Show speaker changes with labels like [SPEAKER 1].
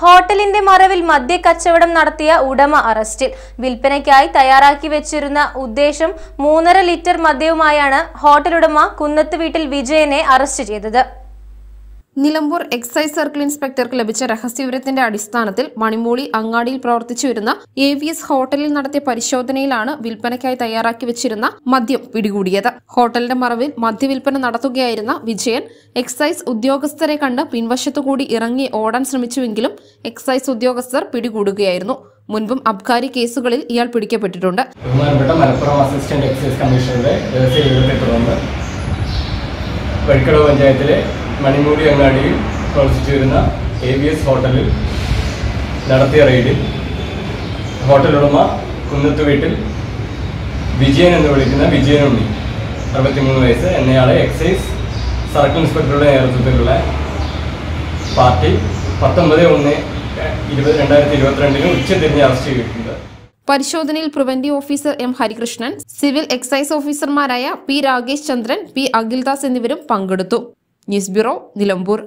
[SPEAKER 1] ഹോട്ടലിന്റെ മറവിൽ മദ്യക്കച്ചവടം നടത്തിയ ഉടമ അറസ്റ്റിൽ. വിൽപ്പനയ്ക്കായി തയ്യാറാക്കി വെച്ചിരുന്ന ഉദ്ദേശം മൂന്നര ലിറ്റർ മദ്യവുമായാണ് ഹോട്ടലുടമ കുന്നത്ത് വീട്ടിൽ വിജയനെ അറസ്റ്റ് ചെയ്തത്.
[SPEAKER 2] നിലമ്പൂർ എക്സൈസ് സർക്കിൾ ഇൻസ്പെക്ടർക്ക് ലഭിച്ച രഹസ്യവിവരത്തിന്റെ അടിസ്ഥാനത്തിൽ മണിമൂളി അങ്ങാടിയിൽ പ്രവർത്തിച്ചു വരുന്ന എ വി എസ് ഹോട്ടലിൽ നടത്തിയ പരിശോധനയിലാണ് വിൽപ്പനയ്ക്കായി തയ്യാറാക്കി വെച്ചിരുന്ന മദ്യം പിടികൂടിയത്. ഹോട്ടലിന്റെ മറവിൽ മദ്യവിൽപ്പന നടത്തുകയായിരുന്ന വിജയൻ എക്സൈസ് ഉദ്യോഗസ്ഥരെ കണ്ട് പിൻവശത്തുകൂടി ഇറങ്ങി ഓടാൻ ശ്രമിച്ചുവെങ്കിലും എക്സൈസ് ഉദ്യോഗസ്ഥർ പിടികൂടുകയായിരുന്നു. മുൻപും അബ്കാരി കേസുകളിൽ ഇയാൾ പിടിക്കപ്പെട്ടിട്ടുണ്ട്.
[SPEAKER 3] മലപ്പുറം അസിസ്റ്റന്റ് എക്സൈസ് കമ്മീഷണറുടെ വഴിക്കടവ് പഞ്ചായത്തിലെ മണിമൂടി അങ്ങാടിയിൽ പ്രവർത്തിച്ചിരുന്ന എ ബി എസ് ഹോട്ടലിൽ നടത്തിയ റെയ്ഡിൽ ഹോട്ടൽ ഉടമ കുന്നത്ത് വീട്ടിൽ വിജയൻ എന്ന് വിളിക്കുന്ന വിജയൻ ഉണ്ണി അറുപത്തിമൂന്ന് വയസ്സ് എന്നയാളെ എക്സൈസ് സർക്കിൾ ഇൻസ്പെക്ടറുടെ നേതൃത്വത്തിലുള്ള പാർട്ടി പത്തൊമ്പത് ഒന്ന് ഇരുപത് രണ്ടായിരത്തി ഇരുപത്തിരണ്ടിന് ഉച്ചതിരിഞ്ഞ് അറസ്റ്റ് ചെയ്തിട്ടുണ്ട്.
[SPEAKER 2] പരിശോധനയിൽ preventive officer M Harikrishnan civil excise ഓഫീസർമാരായ പി രാകേഷ് ചന്ദ്രൻ പി അഖിൽദാസ് എന്നിവരും പങ്കെടുത്തു. News bureau Nilambur